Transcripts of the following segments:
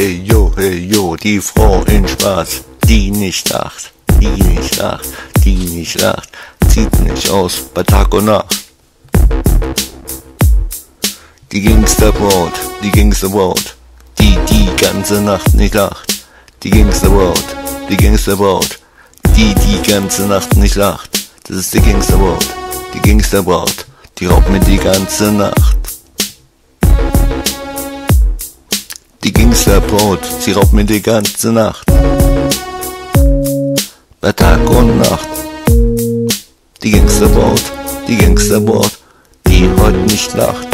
yo, die Frau in Schwarz, die nicht lacht, die nicht lacht, die nicht lacht, zieht nicht aus bei Tag und Nacht. Die Gangsterbraut, die Gangsterbraut, die die ganze Nacht nicht lacht. Die Gangsterbraut, die Gangsterbraut, die die ganze Nacht nicht lacht. Das ist die Gangsterbraut, die Gangsterbraut, die raubt mir die ganze Nacht. Die Gangsterbraut, sie raubt mir die ganze Nacht. Bei Tag und Nacht. Die Gangsterbraut, die Gangsterbraut, die heute nicht lacht.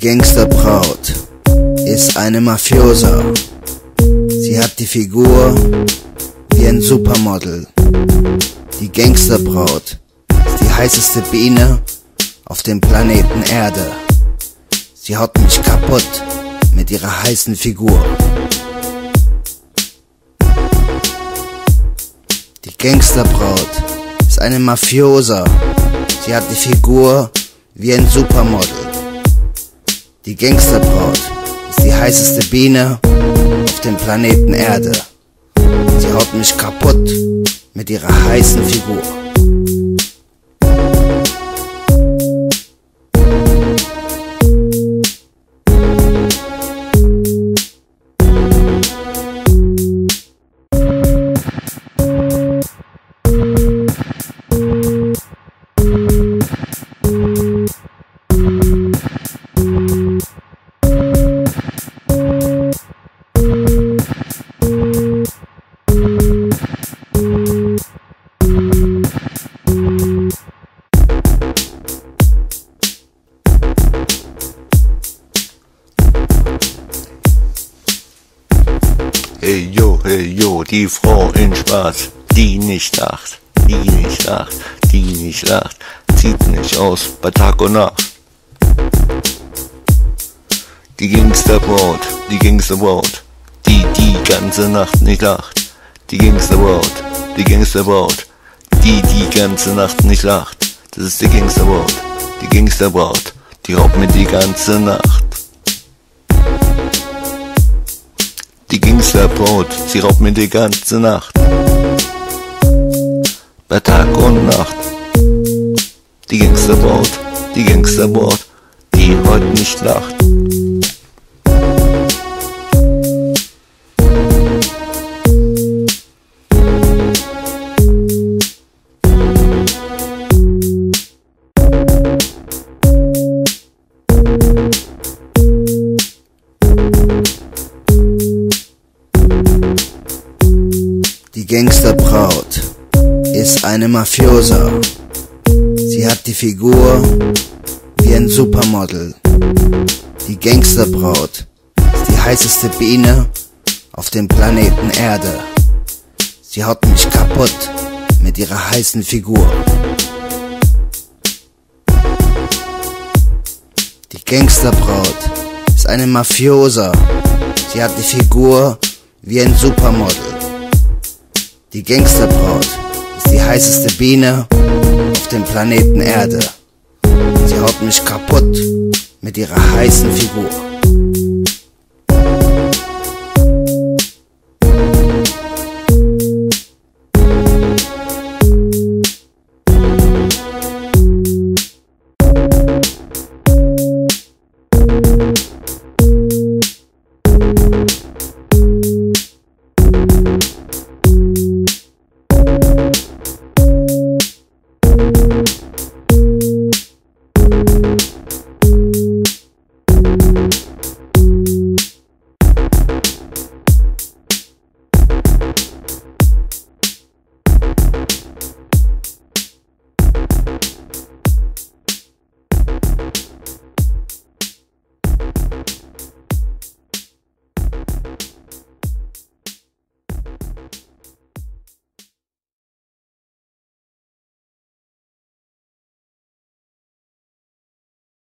Gangsterbraut ist eine Mafiosa. Sie hat die Figur wie ein Supermodel. Die Gangsterbraut ist die heißeste Biene auf dem Planeten Erde. Sie haut mich kaputt mit ihrer heißen Figur. Die Gangsterbraut ist eine Mafiosa. Sie hat die Figur wie ein Supermodel. Die Gangsterbraut ist die heißeste Biene auf dem Planeten Erde. Sie haut mich kaputt mit ihrer heißen Figur. Hey yo, hey yo, die Frau in Schwarz, die nicht lacht, die nicht lacht, die nicht lacht, zieht nicht aus bei Tag und Nacht. Die Gangsterbraut, die Gangsterbraut, die die ganze Nacht nicht lacht. Die Gangsterbraut, die Gangsterbraut, die die ganze Nacht nicht lacht. Das ist die Gangsterbraut, die Gangsterbraut, die raubt mir die ganze Nacht. Die Gangsterbraut, sie raubt mir die ganze Nacht. Bei Tag und Nacht. Die Gangsterbraut, die Gangsterbraut, die heute nicht lacht. Gangsterbraut ist eine Mafiosa. Sie hat die Figur wie ein Supermodel. Die Gangsterbraut ist die heißeste Biene auf dem Planeten Erde. Sie haut mich kaputt mit ihrer heißen Figur. Die Gangsterbraut ist eine Mafiosa. Sie hat die Figur wie ein Supermodel. Die Gangsterbraut ist die heißeste Biene auf dem Planeten Erde. Sie haut mich kaputt mit ihrer heißen Figur.